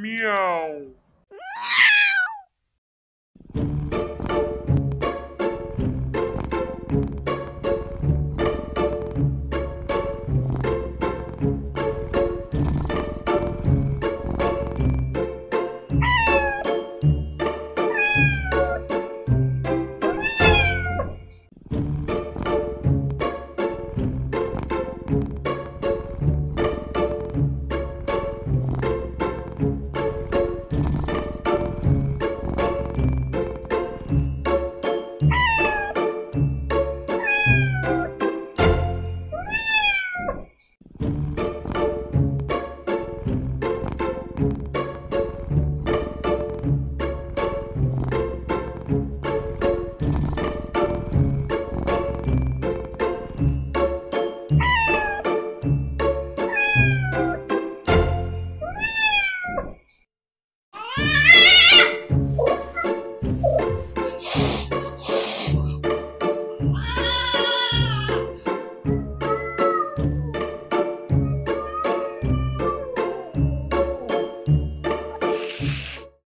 喵